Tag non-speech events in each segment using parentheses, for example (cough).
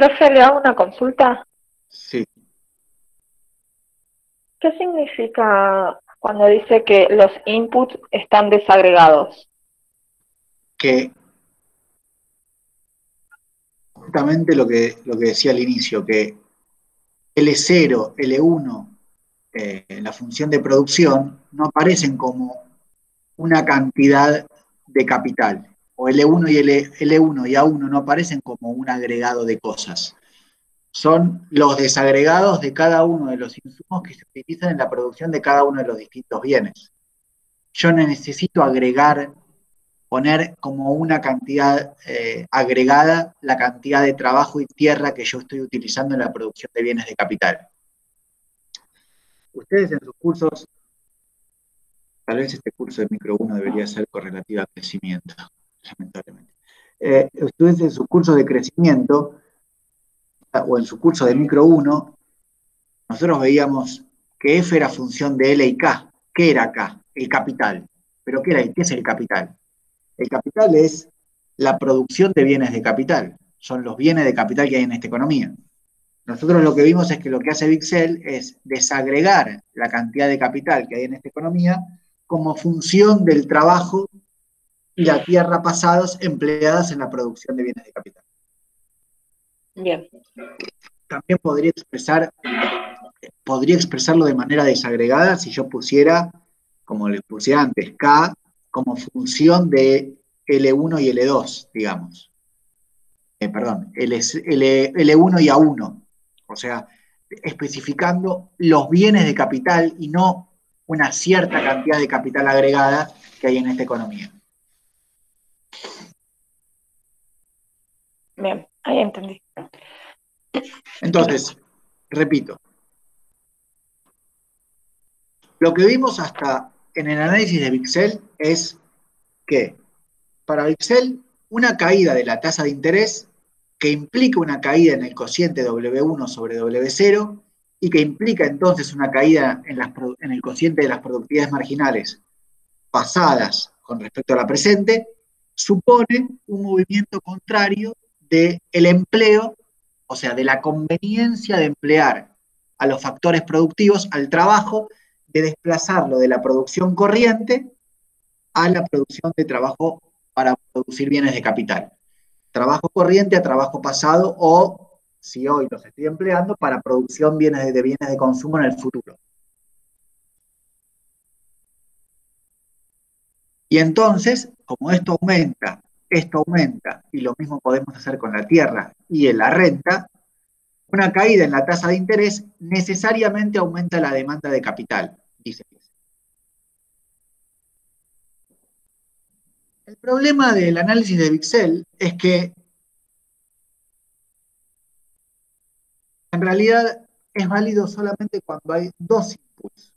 Profe, ¿le hago una consulta? Sí. ¿Qué significa cuando dice que los inputs están desagregados? Que justamente lo que, lo que decía al inicio, que L0, L1, eh, la función de producción, no aparecen como una cantidad de capital. O L1 y L, L1 y A1 no aparecen como un agregado de cosas. Son los desagregados de cada uno de los insumos que se utilizan en la producción de cada uno de los distintos bienes. Yo no necesito agregar, poner como una cantidad eh, agregada la cantidad de trabajo y tierra que yo estoy utilizando en la producción de bienes de capital. Ustedes en sus cursos Tal vez este curso de micro 1 debería ser correlativo a crecimiento, lamentablemente. Eh, en su curso de crecimiento o en su curso de micro 1, nosotros veíamos que F era función de L y K. ¿Qué era K? El capital. ¿Pero qué, era, qué es el capital? El capital es la producción de bienes de capital. Son los bienes de capital que hay en esta economía. Nosotros lo que vimos es que lo que hace Bixel es desagregar la cantidad de capital que hay en esta economía como función del trabajo y la tierra pasados empleadas en la producción de bienes de capital. Bien. También podría expresar, podría expresarlo de manera desagregada si yo pusiera, como les puse antes, K como función de L1 y L2, digamos. Eh, perdón, L, L1 y A1. O sea, especificando los bienes de capital y no una cierta cantidad de capital agregada que hay en esta economía. Bien, ahí entendí. Entonces, repito, lo que vimos hasta en el análisis de Bixel es que para Bixel una caída de la tasa de interés que implica una caída en el cociente W1 sobre W0 y que implica entonces una caída en, el cociente de las productividades marginales pasadas con respecto a la presente, supone un movimiento contrario del el empleo, o sea, de la conveniencia de emplear a los factores productivos, al trabajo, de desplazarlo de la producción corriente a la producción de trabajo para producir bienes de capital. Trabajo corriente a trabajo pasado o si hoy los estoy empleando para producción de bienes de consumo en el futuro. Y entonces, como esto aumenta, esto aumenta, y lo mismo podemos hacer con la tierra y en la renta, una caída en la tasa de interés necesariamente aumenta la demanda de capital, dice. El problema del análisis de Bixel es que en realidad es válido solamente cuando hay dos inputs.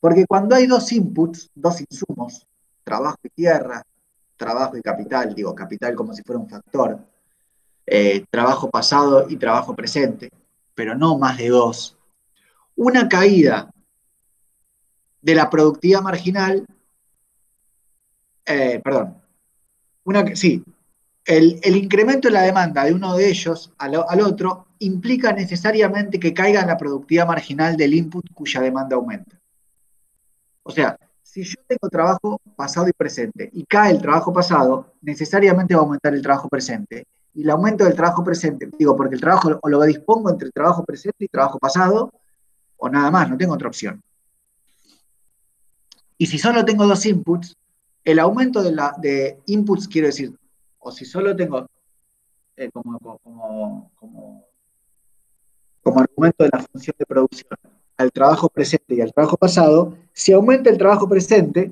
Porque cuando hay dos inputs, dos insumos, trabajo y tierra, trabajo y capital, digo capital como si fuera un factor, eh, trabajo pasado y trabajo presente, pero no más de dos, una caída de la productividad marginal, eh, perdón, una, sí, el, incremento de la demanda de uno de ellos al, otro implica necesariamente que caiga la productividad marginal del input cuya demanda aumenta. O sea, si yo tengo trabajo pasado y presente y cae el trabajo pasado, necesariamente va a aumentar el trabajo presente. Y el aumento del trabajo presente, digo, porque el trabajo o lo dispongo entre trabajo presente y trabajo pasado, o nada más, no tengo otra opción. Y si solo tengo dos inputs, el aumento de, la, de inputs, quiero decir, o si solo tengo eh, como, como, argumento de la función de producción al trabajo presente y al trabajo pasado, si aumenta el trabajo presente,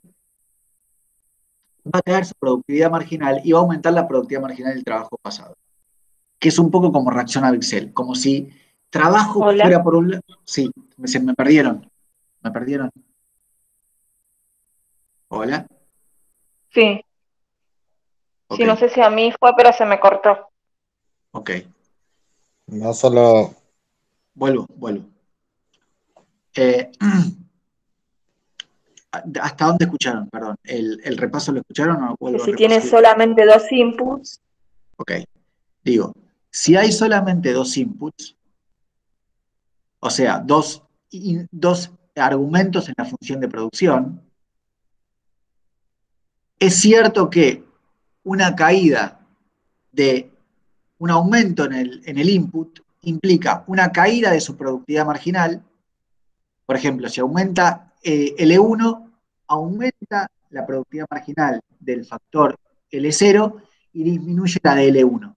va a caer su productividad marginal y va a aumentar la productividad marginal del trabajo pasado. Que es un poco como reacciona Excel, como si trabajo fuera por un lado. Sí, se me perdieron. ¿Me perdieron? Hola. Sí. Sí, no sé si a mí fue, pero se me cortó. Ok. No solo. Vuelvo, vuelvo. Eh, (clears throat) ¿Hasta dónde escucharon? Perdón. ¿El, repaso lo escucharon o si tiene solamente dos inputs. Ok. Digo, Si hay solamente dos inputs, o sea, dos, dos argumentos en la función de producción, es cierto que una caída de un aumento en el, en el input implica una caída de su productividad marginal. Por ejemplo, si aumenta eh, L1, aumenta la productividad marginal del factor L0 y disminuye la de L1.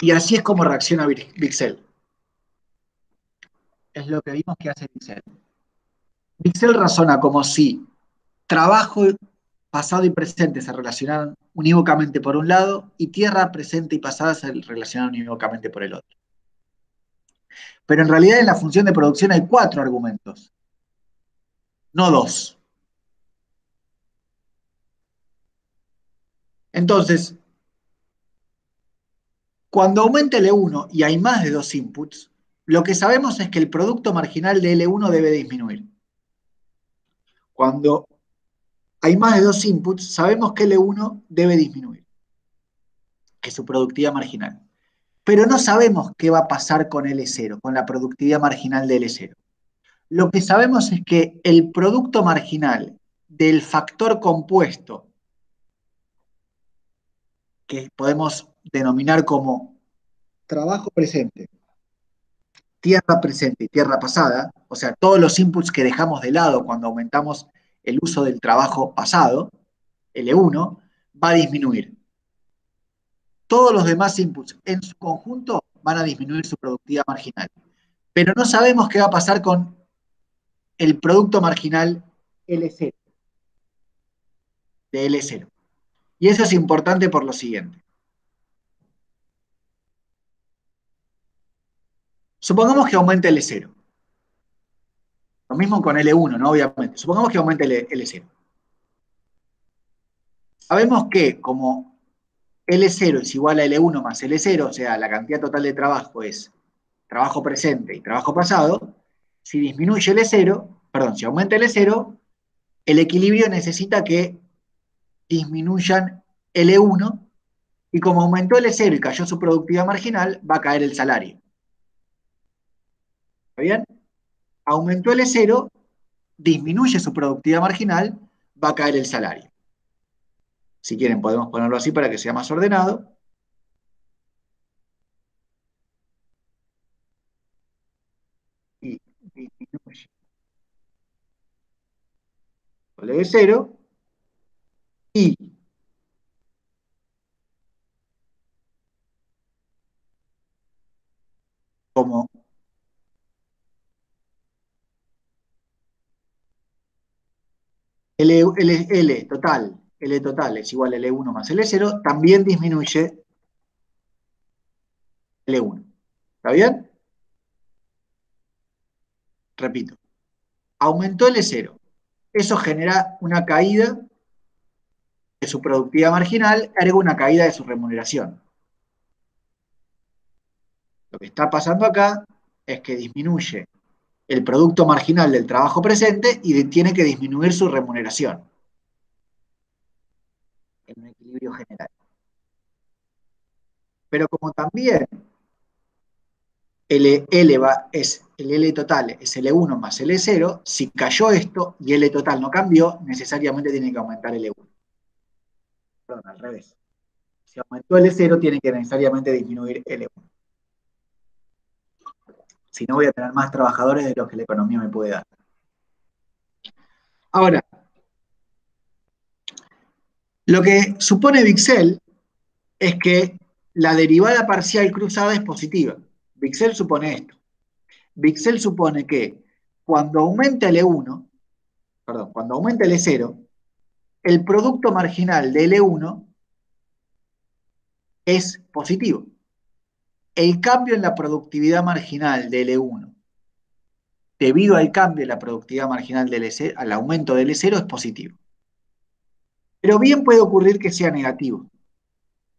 Y así es como reacciona Bixel. Es lo que vimos que hace Bixel. Bixel razona como si trabajo pasado y presente se relacionaran unívocamente por un lado y tierra presente y pasada se relacionan unívocamente por el otro. Pero en realidad en la función de producción hay cuatro argumentos, no dos. Entonces, cuando aumenta L1 y hay más de dos inputs, lo que sabemos es que el producto marginal de L1 debe disminuir. Cuando hay más de dos inputs, sabemos que L1 debe disminuir, que es su productividad marginal. Pero no sabemos qué va a pasar con L0, con la productividad marginal de L0. Lo que sabemos es que el producto marginal del factor compuesto, que podemos denominar como trabajo presente, tierra presente y tierra pasada, o sea, todos los inputs que dejamos de lado cuando aumentamos el uso del trabajo pasado, L1, va a disminuir. Todos los demás inputs en su conjunto van a disminuir su productividad marginal. Pero no sabemos qué va a pasar con el producto marginal L0, de L0. Y eso es importante por lo siguiente. Supongamos que aumente L0. Lo mismo con L1, ¿no? Obviamente. Supongamos que aumente L0. Sabemos que como L0 es igual a L1 más L0, o sea, la cantidad total de trabajo es trabajo presente y trabajo pasado, si disminuye L0, perdón, si aumenta L0, el equilibrio necesita que disminuyan L1 y como aumentó L0 y cayó su productividad marginal, va a caer el salario. ¿Está bien? aumentó el E0, disminuye su productividad marginal, va a caer el salario. Si quieren, podemos ponerlo así para que sea más ordenado. Y disminuye el E0 y como L, total, L total es igual a L1 más L0, también disminuye L1. ¿Está bien? Repito, aumentó L0. Eso genera una caída de su productividad marginal, ergo una caída de su remuneración. Lo que está pasando acá es que disminuye el producto marginal del trabajo presente y tiene que disminuir su remuneración en un equilibrio general. Pero como también el L va, es el L total es L1 más L0, si cayó esto y L total no cambió, necesariamente tiene que aumentar L1. Perdón, al revés. Si aumentó L0, tiene que necesariamente disminuir L1 si no voy a tener más trabajadores de los que la economía me puede dar. Ahora, lo que supone Bixel es que la derivada parcial cruzada es positiva. Bixel supone esto. Bixel supone que cuando aumenta el E1, perdón, cuando aumenta el E0, el producto marginal de L1 es positivo el cambio en la productividad marginal de L1 debido al cambio en la productividad marginal del L0, al aumento del L0 es positivo. Pero bien puede ocurrir que sea negativo,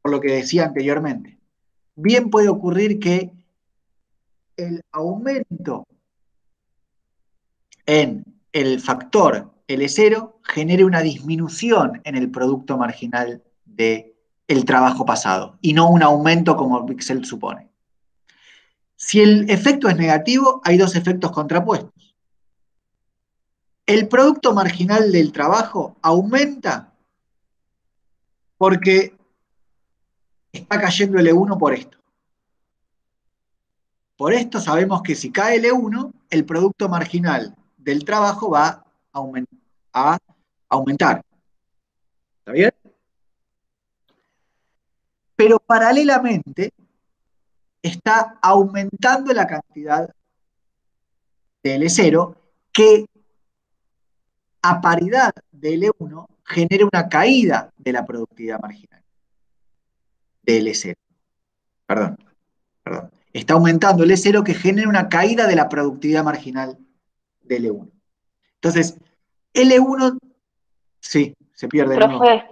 por lo que decía anteriormente. Bien puede ocurrir que el aumento en el factor L0 genere una disminución en el producto marginal del el trabajo pasado y no un aumento como Pixel supone. Si el efecto es negativo, hay dos efectos contrapuestos. El producto marginal del trabajo aumenta porque está cayendo L1 por esto. Por esto sabemos que si cae L1, el producto marginal del trabajo va a aumentar. ¿Está bien? Pero paralelamente está aumentando la cantidad de L0 que a paridad de L1 genera una caída de la productividad marginal de L0. Perdón, perdón. Está aumentando el L0 que genera una caída de la productividad marginal de L1. Entonces, L1, sí, se pierde. Profe,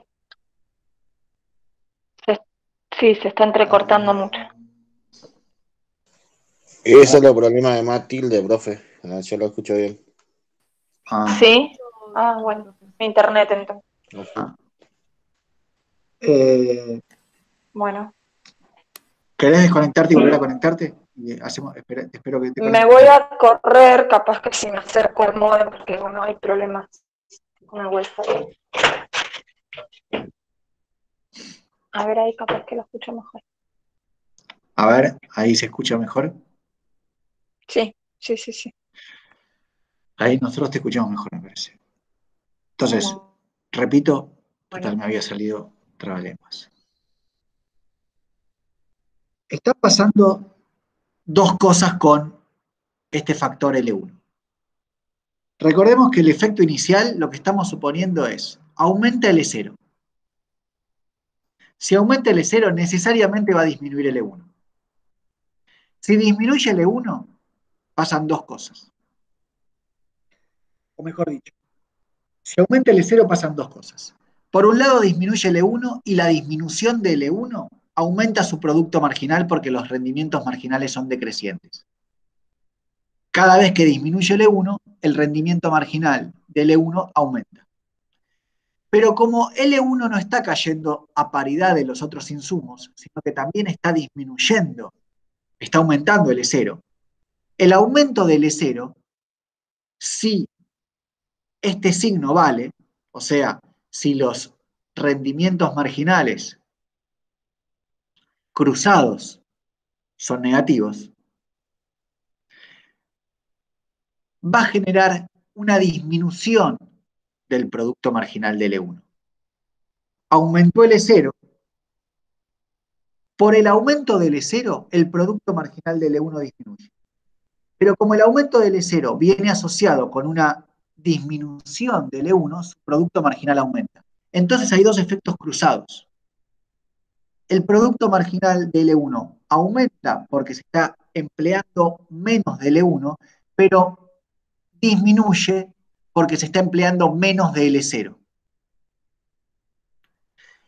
sí, se está entrecortando mucho. Ese es el problema de Matilde, profe. Yo lo escucho bien. Ah. ¿Sí? Ah, bueno. Internet entonces. Ah. Eh, bueno. ¿Querés desconectarte y volver a conectarte? hacemos, espero, que te me voy a correr, capaz que si me acerco al modem, porque bueno, hay problemas con el wifi. A ver ahí, capaz que lo escucho mejor. A ver, ahí se escucha mejor. Sí, sí, sí, sí. Ahí nosotros te escuchamos mejor, me parece. Entonces, repito, ¿qué tal me había salido trabalenguas? Está pasando dos cosas con este factor L1. Recordemos que el efecto inicial, lo que estamos suponiendo es, aumenta L0. Si aumenta L0, necesariamente va a disminuir L1. Si disminuye L1, pasan dos cosas. O mejor dicho, si aumenta L0 pasan dos cosas. Por un lado disminuye L1 y la disminución de L1 aumenta su producto marginal porque los rendimientos marginales son decrecientes. Cada vez que disminuye L1, el rendimiento marginal de L1 aumenta. Pero como L1 no está cayendo a paridad de los otros insumos, sino que también está disminuyendo, está aumentando L0, el aumento de L0, si este signo vale, o sea, si los rendimientos marginales cruzados son negativos, va a generar una disminución del producto marginal del L1. Aumentó el E0. Por el aumento del E0, el producto marginal del E1 disminuye. Pero como el aumento del E0 viene asociado con una disminución del E1, su producto marginal aumenta. Entonces hay dos efectos cruzados el producto marginal de L1 aumenta porque se está empleando menos de L1, pero disminuye porque se está empleando menos de L0.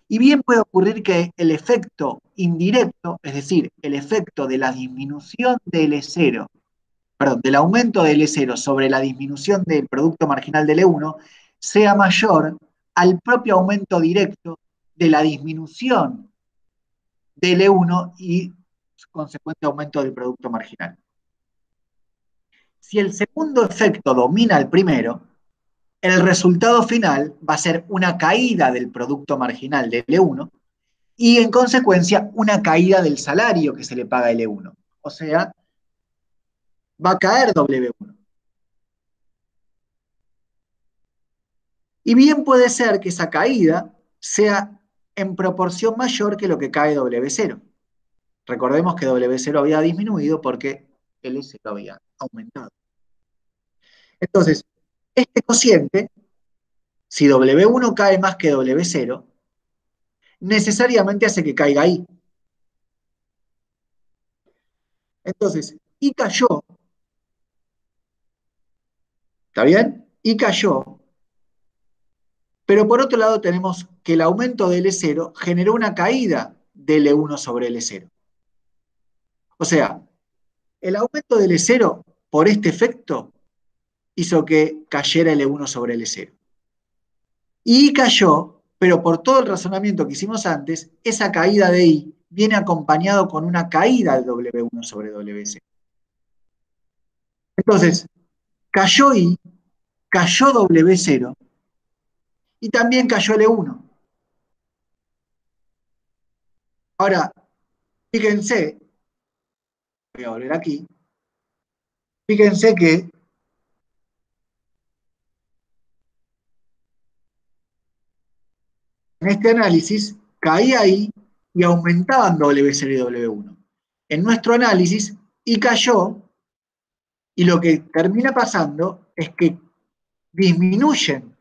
Y bien puede ocurrir que el efecto indirecto, es decir, el efecto de la disminución de L0, perdón, del aumento de L0 sobre la disminución del producto marginal de L1, sea mayor al propio aumento directo de la disminución del E1 y su consecuente aumento del producto marginal. Si el segundo efecto domina el primero, el resultado final va a ser una caída del producto marginal del E1 y en consecuencia una caída del salario que se le paga al E1. O sea, va a caer W1. Y bien puede ser que esa caída sea en proporción mayor que lo que cae W0. Recordemos que W0 había disminuido porque L0 había aumentado. Entonces, este cociente, si W1 cae más que W0, necesariamente hace que caiga ahí. Entonces, Y cayó, ¿está bien? Y cayó pero por otro lado tenemos que el aumento del E0 generó una caída del E1 sobre el E0. O sea, el aumento del E0 por este efecto hizo que cayera el E1 sobre el E0. Y cayó, pero por todo el razonamiento que hicimos antes, esa caída de I viene acompañado con una caída del W1 sobre W0. Entonces, cayó I, cayó W0 y también cayó L1. Ahora, fíjense, voy a volver aquí, fíjense que en este análisis caía ahí y aumentaban W0 y W1. En nuestro análisis, y cayó, y lo que termina pasando es que disminuyen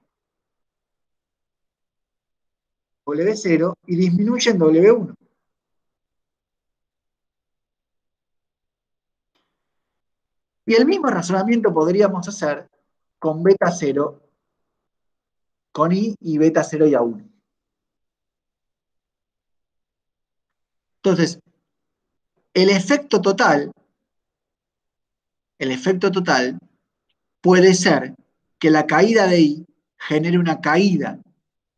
W0 y disminuyen W1. Y el mismo razonamiento podríamos hacer con beta 0, con I y beta 0 y A1. Entonces, el efecto total, el efecto total puede ser que la caída de I genere una caída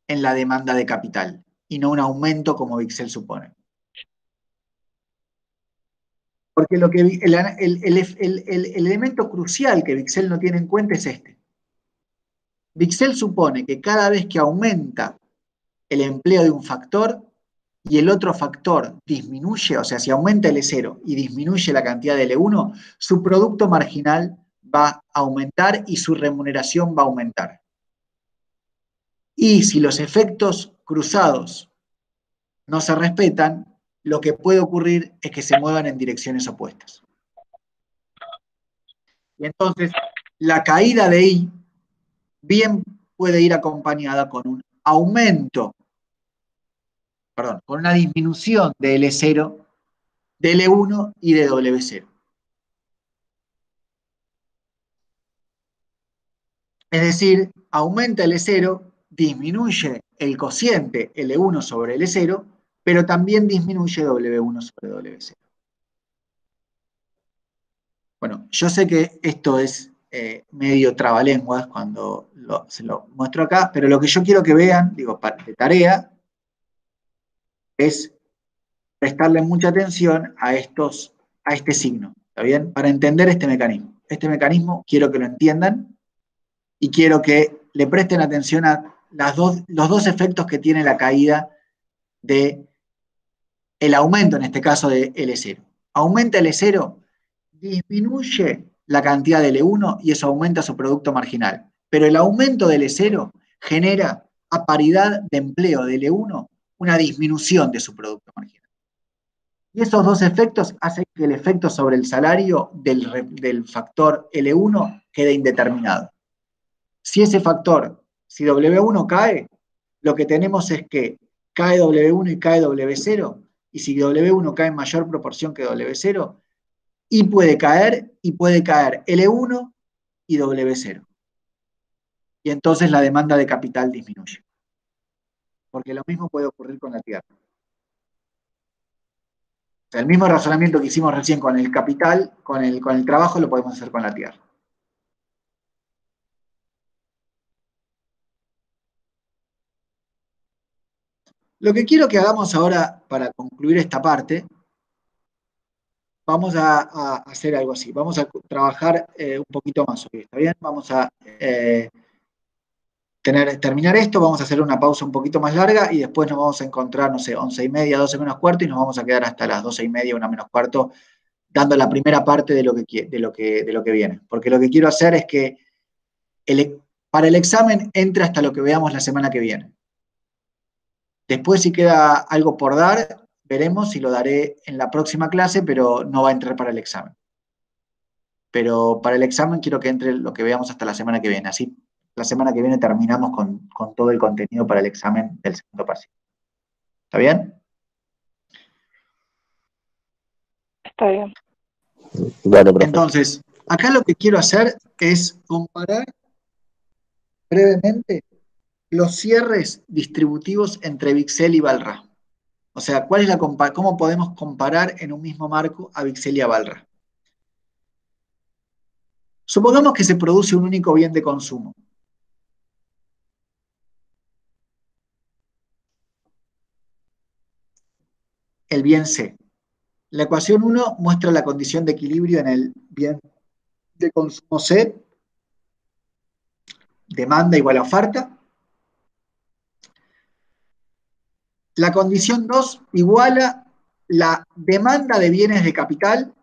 en la demanda de capital y no un aumento como Vixel supone. Porque lo que, el, el, elemento crucial que Vixel no tiene en cuenta es este. Vixel supone que cada vez que aumenta el empleo de un factor, y el otro factor disminuye, o sea, si aumenta el E0 y disminuye la cantidad de L1, su producto marginal va a aumentar y su remuneración va a aumentar. Y si los efectos cruzados no se respetan, lo que puede ocurrir es que se muevan en direcciones opuestas. Y entonces, la caída de I bien puede ir acompañada con un aumento perdón, con una disminución de L0, de L1 y de W0. Es decir, aumenta L0, disminuye el cociente L1 sobre L0, pero también disminuye W1 sobre W0. Bueno, yo sé que esto es eh, medio trabalenguas cuando se lo muestro acá, pero lo que yo quiero que vean, digo, de tarea, es prestarle mucha atención a, estos, a este signo, ¿está bien? Para entender este mecanismo. Este mecanismo quiero que lo entiendan y quiero que le presten atención a los dos efectos que tiene la caída de el aumento, en este caso, de L0. Aumenta L0, disminuye la cantidad de L1 y eso aumenta su producto marginal. Pero el aumento de L0 genera a paridad de empleo de L1 una disminución de su producto marginal. Y esos dos efectos hacen que el efecto sobre el salario del, factor L1 quede indeterminado. Si ese factor, si W1 cae, lo que tenemos es que cae W1 y cae W0, y si W1 cae en mayor proporción que W0, y puede caer, y puede caer L1 y W0. Y entonces la demanda de capital disminuye porque lo mismo puede ocurrir con la Tierra. el mismo razonamiento que hicimos recién con el capital, con el, con el trabajo, lo podemos hacer con la Tierra. Lo que quiero que hagamos ahora para concluir esta parte, vamos a, hacer algo así. Vamos a trabajar eh, un poquito más ¿está bien? Vamos a eh, terminar esto, vamos a hacer una pausa un poquito más larga y después nos vamos a encontrar, no sé, once y media, doce menos cuarto y nos vamos a quedar hasta las doce y media, una menos cuarto, dando la primera parte de lo que, de lo que, de lo que viene. Porque lo que quiero hacer es que para el examen entre hasta lo que veamos la semana que viene. Después si queda algo por dar, veremos si lo daré en la próxima clase, pero no va a entrar para el examen. Pero para el examen quiero que entre lo que veamos hasta la semana que viene. Así la semana que viene terminamos con, todo el contenido para el examen del segundo parcial. ¿Está bien? Está bien. Entonces, acá lo que quiero hacer es comparar brevemente los cierres distributivos entre Bixel y Balra. O sea, ¿cuál es la ¿cómo podemos comparar en un mismo marco a Bixel y a Balra? Supongamos que se produce un único bien de consumo. El bien C. La ecuación 1 muestra la condición de equilibrio en el bien de consumo C, demanda igual a oferta, La condición 2 iguala la demanda de bienes de capital,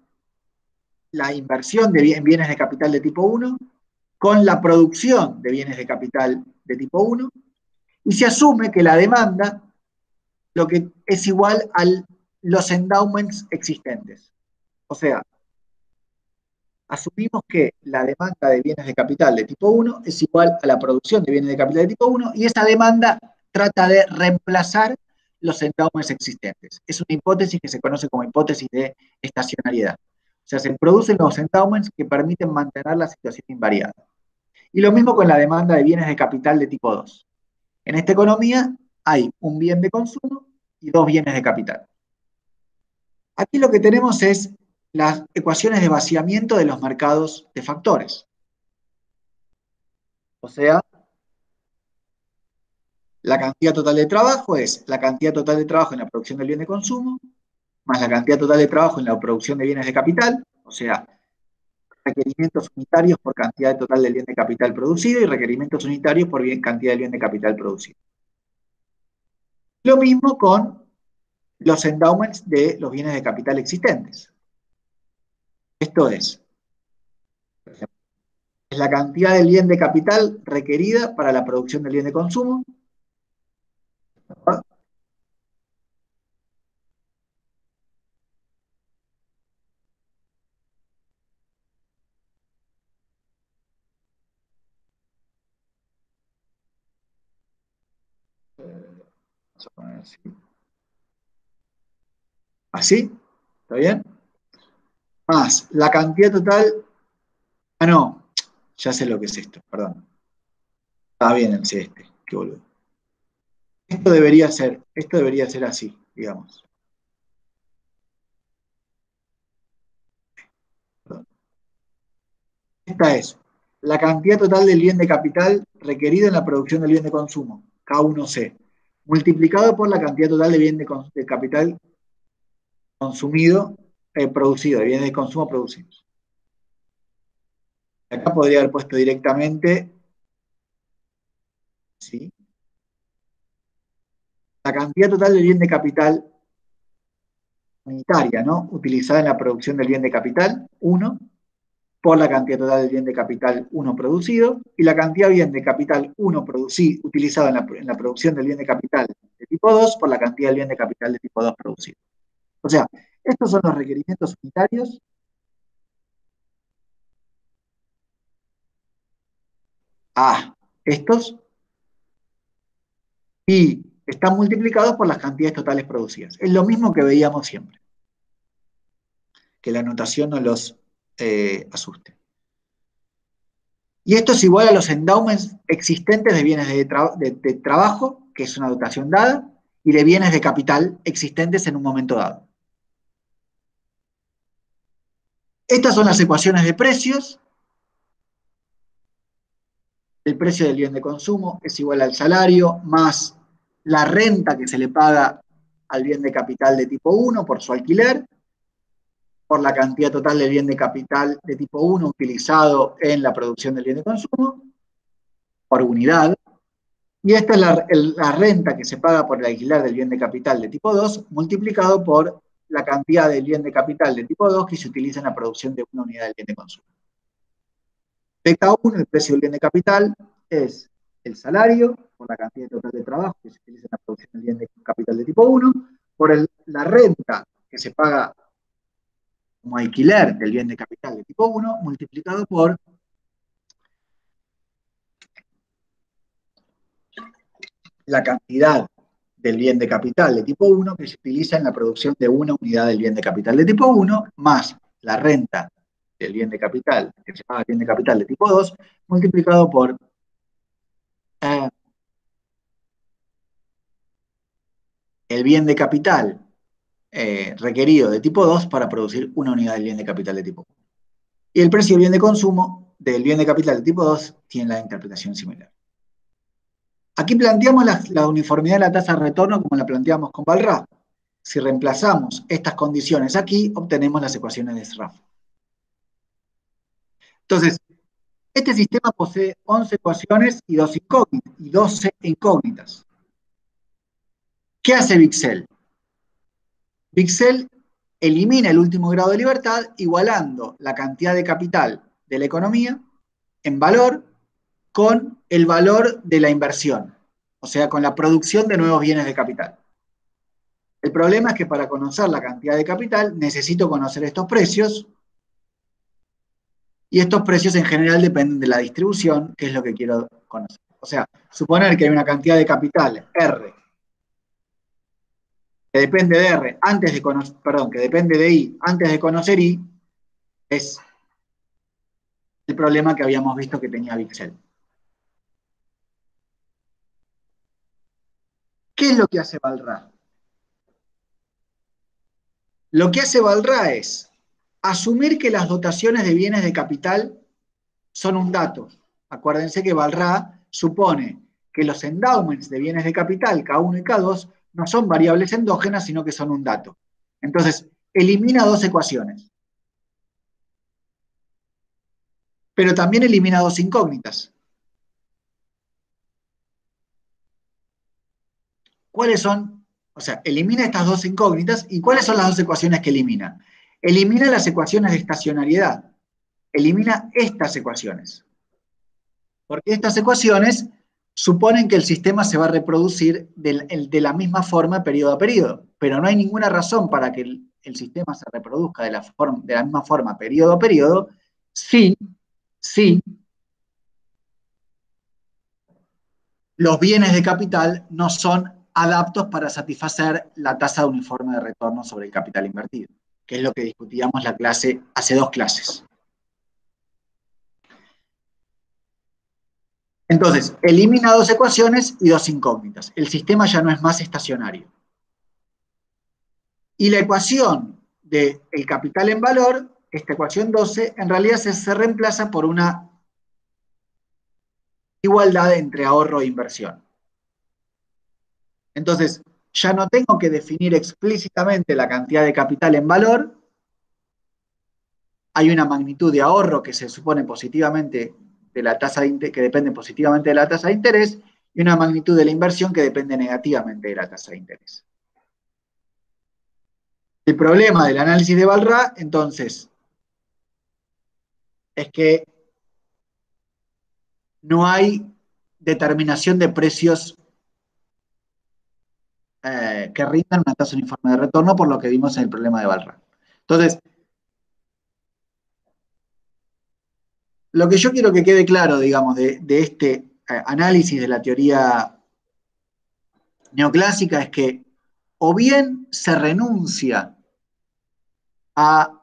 la inversión de bienes de capital de tipo 1, con la producción de bienes de capital de tipo 1, y se asume que la demanda lo que es igual a los endowments existentes. O sea, asumimos que la demanda de bienes de capital de tipo 1 es igual a la producción de bienes de capital de tipo 1 y esa demanda trata de reemplazar los endowments existentes. Es una hipótesis que se conoce como hipótesis de estacionariedad. O sea, se producen los endowments que permiten mantener la situación invariada. Y lo mismo con la demanda de bienes de capital de tipo 2. En esta economía hay un bien de consumo y dos bienes de capital. Aquí lo que tenemos es las ecuaciones de vaciamiento de los mercados de factores. O sea, la cantidad total de trabajo es la cantidad total de trabajo en la producción del bien de consumo, más la cantidad total de trabajo en la producción de bienes de capital, o sea, requerimientos unitarios por cantidad total del bien de capital producido y requerimientos unitarios por bien, cantidad del bien de capital producido. Lo mismo con los endowments de los bienes de capital existentes. Esto es, es la cantidad del bien de capital requerida para la producción del bien de consumo así. ¿Está bien? Más la cantidad total. Ah, no. Ya sé lo que es esto, perdón. Está bien el C este. Qué boludo. Esto debería ser, esto debería ser así, digamos. Esta es la cantidad total del bien de capital requerido en la producción del bien de consumo, K1C, multiplicado por la cantidad total de bien de, capital consumido, eh, producido, de bienes de consumo producidos. Acá podría haber puesto directamente, ¿sí? La cantidad total de bien de capital unitaria, ¿no? Utilizada en la producción del bien de capital, 1, por la cantidad total del bien de capital 1 producido, y la cantidad de bien de capital 1 utilizado en la, producción del bien de capital de tipo 2 por la cantidad del bien de capital de tipo 2 producido. O sea, estos son los requerimientos unitarios a estos y están multiplicados por las cantidades totales producidas. Es lo mismo que veíamos siempre. Que la anotación no los eh, asuste. Y esto es igual a los endowments existentes de bienes de, trabajo, que es una dotación dada, y de bienes de capital existentes en un momento dado. Estas son las ecuaciones de precios. El precio del bien de consumo es igual al salario más la renta que se le paga al bien de capital de tipo 1 por su alquiler, por la cantidad total del bien de capital de tipo 1 utilizado en la producción del bien de consumo, por unidad. Y esta es la, renta que se paga por el alquiler del bien de capital de tipo 2, multiplicado por la cantidad del bien de capital de tipo 2 que se utiliza en la producción de una unidad del bien de consumo. PK1, el precio del bien de capital, es el salario por la cantidad total de trabajo que se utiliza en la producción del bien de capital de tipo 1, por la renta que se paga como alquiler del bien de capital de tipo 1 multiplicado por la cantidad del bien de capital de tipo 1 que se utiliza en la producción de una unidad del bien de capital de tipo 1 más la renta del bien de capital, que se paga el bien de capital de tipo 2, multiplicado por eh, el bien de capital eh, requerido de tipo 2 para producir una unidad del bien de capital de tipo 1. Y el precio del bien de consumo del bien de capital de tipo 2 tiene la interpretación similar. Aquí planteamos la, uniformidad de la tasa de retorno como la planteamos con Balra. Si reemplazamos estas condiciones aquí, obtenemos las ecuaciones de Sraff. Entonces, este sistema posee 11 ecuaciones y, 12 incógnitas. ¿Qué hace Bixel? Bixel elimina el último grado de libertad igualando la cantidad de capital de la economía en valor con el valor de la inversión, o sea, con la producción de nuevos bienes de capital. El problema es que para conocer la cantidad de capital necesito conocer estos precios y estos precios en general dependen de la distribución, que es lo que quiero conocer. O sea, suponer que hay una cantidad de capital R que depende de R antes de conocer, perdón, que depende de I antes de conocer I, es el problema que habíamos visto que tenía Bixel. ¿Qué es lo que hace Valra? Lo que hace Valra es asumir que las dotaciones de bienes de capital son un dato. Acuérdense que Valra supone que los endowments de bienes de capital, K1 y K2, no son variables endógenas, sino que son un dato. Entonces, elimina dos ecuaciones. Pero también elimina dos incógnitas. ¿Cuáles son? O sea, elimina estas dos incógnitas. ¿Y cuáles son las dos ecuaciones que elimina? Elimina las ecuaciones de estacionariedad. Elimina estas ecuaciones. Porque estas ecuaciones suponen que el sistema se va a reproducir de, la misma forma periodo a periodo, pero no hay ninguna razón para que el, sistema se reproduzca de la, de la misma forma periodo a periodo si, si los bienes de capital no son adaptos para satisfacer la tasa uniforme de retorno sobre el capital invertido, que es lo que discutíamos la clase hace dos clases. Entonces, elimina dos ecuaciones y dos incógnitas. El sistema ya no es más estacionario. Y la ecuación del capital en valor, esta ecuación 12, en realidad se, reemplaza por una igualdad entre ahorro e inversión. Entonces, ya no tengo que definir explícitamente la cantidad de capital en valor. Hay una magnitud de ahorro que se supone positivamente de la tasa de que depende positivamente de la tasa de interés y una magnitud de la inversión que depende negativamente de la tasa de interés. El problema del análisis de Valra, entonces, es que no hay determinación de precios eh, que rindan una tasa uniforme de retorno, por lo que vimos en el problema de Valra. Entonces, Lo que yo quiero que quede claro, digamos, de, este eh, análisis de la teoría neoclásica es que o bien se renuncia a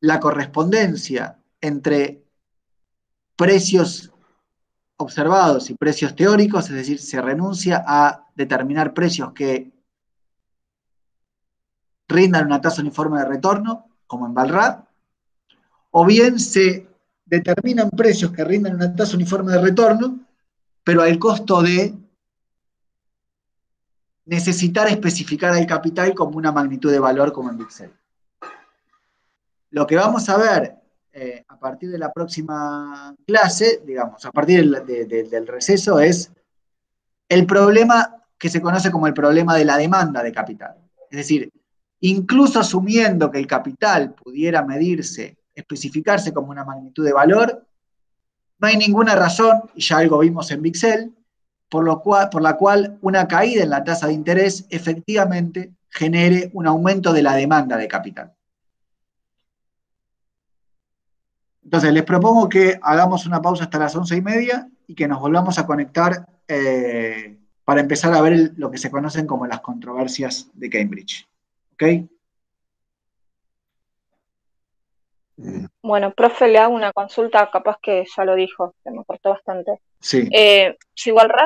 la correspondencia entre precios observados y precios teóricos, es decir, se renuncia a determinar precios que rindan una tasa uniforme de retorno, como en Valrad, o bien se determinan precios que rinden una tasa uniforme de retorno, pero al costo de necesitar especificar al capital como una magnitud de valor como en Bixel. Lo que vamos a ver eh, a partir de la próxima clase, digamos, a partir del receso, es el problema que se conoce como el problema de la demanda de capital. Es decir, incluso asumiendo que el capital pudiera medirse especificarse como una magnitud de valor, no hay ninguna razón, y ya algo vimos en Bixel, por, lo por la cual una caída en la tasa de interés efectivamente genere un aumento de la demanda de capital. Entonces, les propongo que hagamos una pausa hasta las once y media y que nos volvamos a conectar eh, para empezar a ver lo que se conocen como las controversias de Cambridge. ¿Ok? Bueno, profe, le hago una consulta, capaz que ya lo dijo, que me cortó bastante. Sí. Eh, si igual